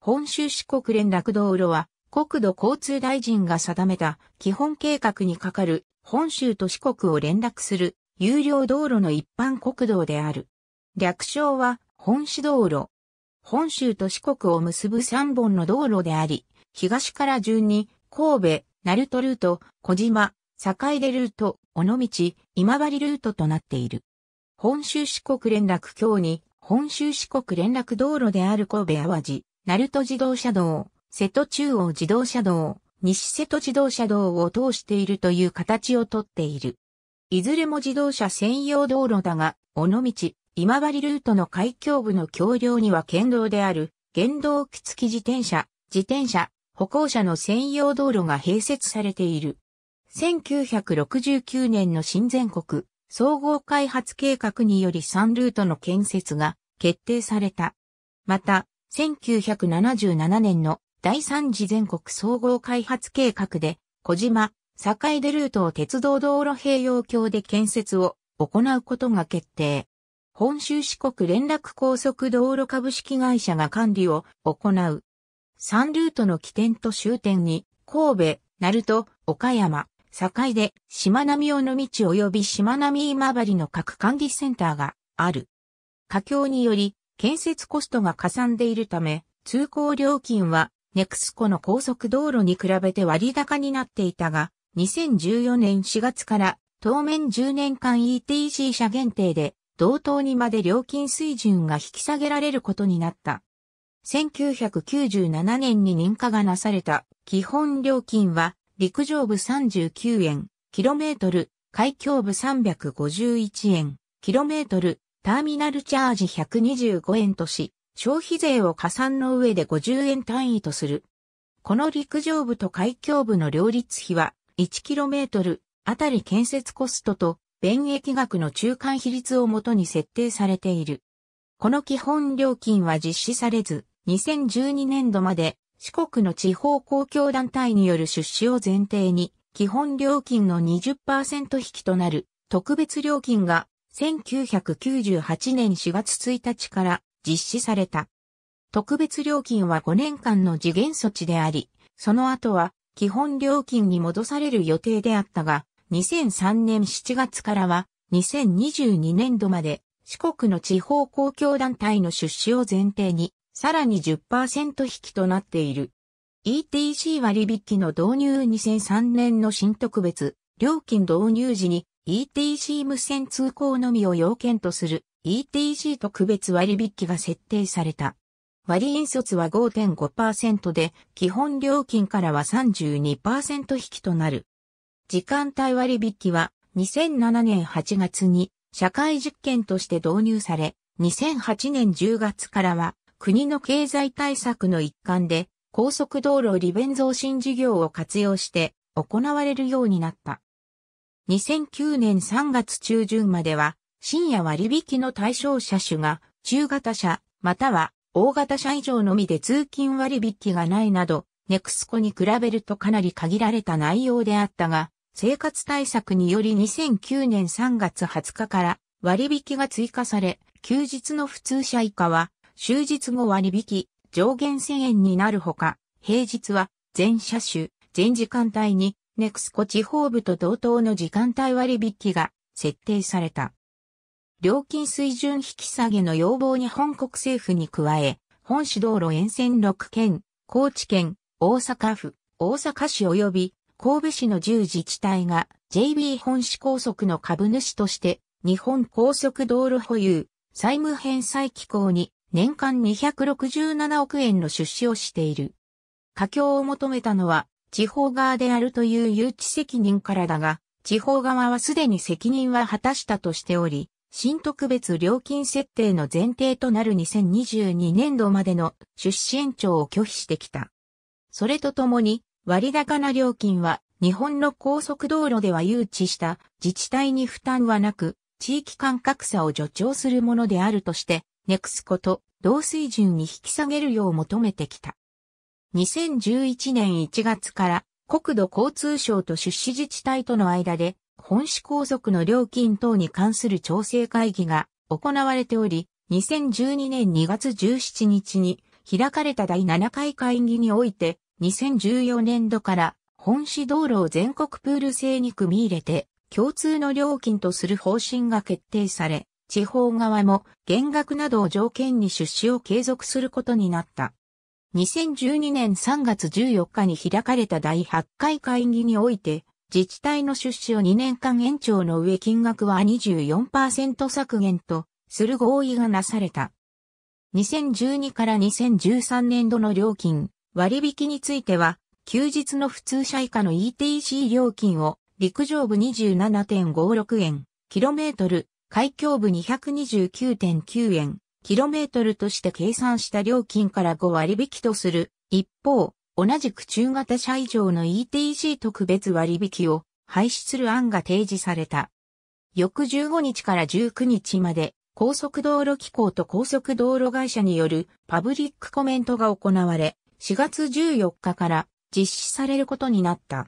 本州四国連絡道路は国土交通大臣が定めた基本計画にかかる本州と四国を連絡する有料道路の一般国道である。略称は本州道路。本州と四国を結ぶ三本の道路であり、東から順に神戸、鳴門ルート、小島、坂出ルート、尾道、今治ルートとなっている。本州四国連絡橋に本州四国連絡道路である神戸淡路、鳴門自動車道、瀬戸中央自動車道、西瀬戸自動車道を通しているという形をとっている。いずれも自動車専用道路だが、尾道、今治ルートの海峡部の橋梁には県道である、原動機付き自転車、自転車、歩行者の専用道路が併設されている。1969年の新全国総合開発計画により3ルートの建設が決定された。また、1977年の第3次全国総合開発計画で、小島、境出ルートを鉄道道路併用橋で建設を行うことが決定。本州四国連絡高速道路株式会社が管理を行う。3ルートの起点と終点に、神戸、鳴門、岡山、境で、島並尾の道及び島並今治の各管理センターがある。佳境により、建設コストがかさんでいるため、通行料金はネクスコの高速道路に比べて割高になっていたが、2014年4月から当面10年間 ETC 車限定で同等にまで料金水準が引き下げられることになった。1997年に認可がなされた基本料金は陸上部39円、キロメートル、海峡部351円、キロメートル、ターミナルチャージ125円とし、消費税を加算の上で50円単位とする。この陸上部と海峡部の両立費は 1km あたり建設コストと便益額の中間比率をもとに設定されている。この基本料金は実施されず、2012年度まで四国の地方公共団体による出資を前提に、基本料金の20%引きとなる特別料金が1998年4月1日から実施された。特別料金は5年間の次元措置であり、その後は基本料金に戻される予定であったが、2003年7月からは2022年度まで四国の地方公共団体の出資を前提にさらに10%引きとなっている。ETC 割引の導入2003年の新特別料金導入時に ETC 無線通行のみを要件とする ETC 特別割引が設定された。割引率は5.5%で、基本料金からは32%引きとなる。時間帯割引は2007年8月に社会実験として導入され、2008年10月からは国の経済対策の一環で高速道路利便増進事業を活用して行われるようになった。2009年3月中旬までは深夜割引の対象車種が中型車または大型車以上のみで通勤割引がないなど、ネクスコに比べるとかなり限られた内容であったが、生活対策により2009年3月20日から割引が追加され、休日の普通車以下は終日後割引上限1000円になるほか、平日は全車種、全時間帯にネクスコ地方部と同等の時間帯割引が設定された。料金水準引き下げの要望に本国政府に加え、本市道路沿線6県、高知県、大阪府、大阪市及び神戸市の10自治体が JB 本市高速の株主として日本高速道路保有債務返済機構に年間267億円の出資をしている。佳境を求めたのは地方側であるという誘致責任からだが、地方側はすでに責任は果たしたとしており、新特別料金設定の前提となる2022年度までの出資延長を拒否してきた。それとともに割高な料金は日本の高速道路では誘致した自治体に負担はなく地域間格差を助長するものであるとしてネクスコと同水準に引き下げるよう求めてきた。2011年1月から国土交通省と出資自治体との間で本市高速の料金等に関する調整会議が行われており、2012年2月17日に開かれた第7回会議において、2014年度から本市道路を全国プール制に組み入れて、共通の料金とする方針が決定され、地方側も減額などを条件に出資を継続することになった。2012年3月14日に開かれた第8回会議において、自治体の出資を2年間延長の上金額は24%削減とする合意がなされた。2012から2013年度の料金、割引については、休日の普通車以下の ETC 料金を陸上部27.56円、キロメートル、海峡部229.9円、キロメートルとして計算した料金から5割引きとする。一方、同じく中型車以上の ETC 特別割引を廃止する案が提示された。翌15日から19日まで高速道路機構と高速道路会社によるパブリックコメントが行われ、4月14日から実施されることになった。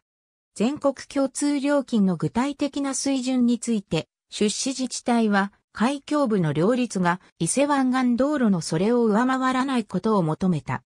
全国共通料金の具体的な水準について、出資自治体は海峡部の両立が伊勢湾岸道路のそれを上回らないことを求めた。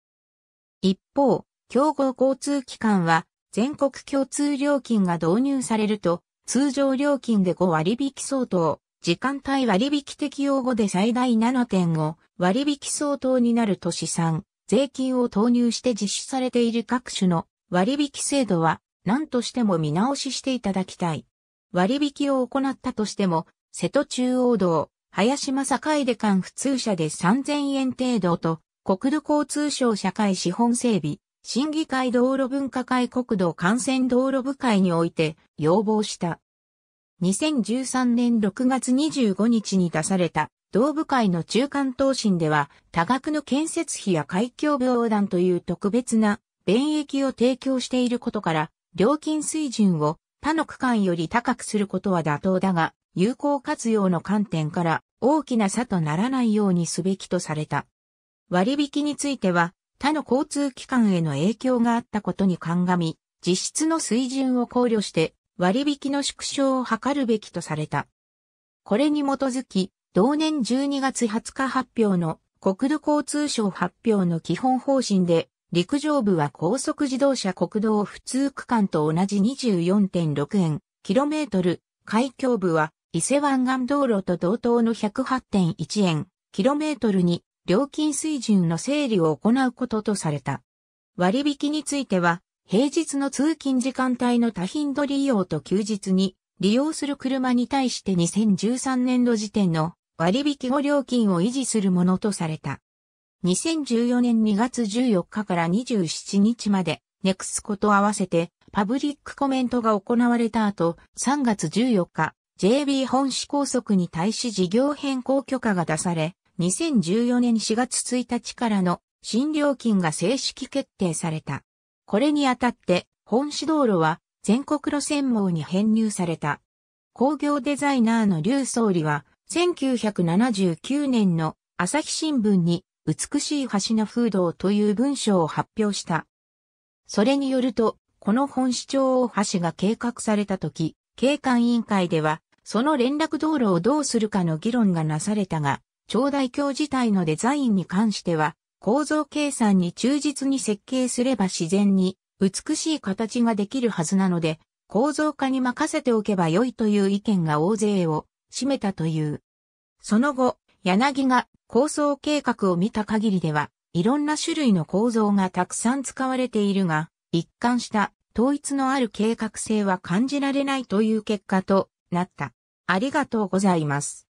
一方、競合交通機関は全国共通料金が導入されると通常料金で5割引相当、時間帯割引適用後で最大7.5割引相当になると試算、税金を投入して実施されている各種の割引制度は何としても見直ししていただきたい。割引を行ったとしても瀬戸中央道、林正海で間普通車で3000円程度と、国土交通省社会資本整備、審議会道路文化会国土幹線道路部会において要望した。2013年6月25日に出された道部会の中間答申では多額の建設費や海峡部横断という特別な便益を提供していることから料金水準を他の区間より高くすることは妥当だが有効活用の観点から大きな差とならないようにすべきとされた。割引については他の交通機関への影響があったことに鑑み、実質の水準を考慮して割引の縮小を図るべきとされた。これに基づき、同年12月20日発表の国土交通省発表の基本方針で、陸上部は高速自動車国道普通区間と同じ24.6円、キロメートル、海峡部は伊勢湾岸道路と同等の108.1円、キロメートルに料金水準の整理を行うこととされた。割引については、平日の通勤時間帯の多頻度利用と休日に利用する車に対して2013年度時点の割引後料金を維持するものとされた。2014年2月14日から27日まで、ネクスコと合わせてパブリックコメントが行われた後、3月14日、JB 本市高速に対し事業変更許可が出され、2014年4月1日からの新料金が正式決定された。これにあたって、本市道路は全国路線網に編入された。工業デザイナーの劉総理は、1979年の朝日新聞に美しい橋の風土という文章を発表した。それによると、この本市町大橋が計画された時、景観委員会ではその連絡道路をどうするかの議論がなされたが、長大橋自体のデザインに関しては、構造計算に忠実に設計すれば自然に美しい形ができるはずなので、構造化に任せておけば良いという意見が大勢を占めたという。その後、柳が構想計画を見た限りでは、いろんな種類の構造がたくさん使われているが、一貫した統一のある計画性は感じられないという結果となった。ありがとうございます。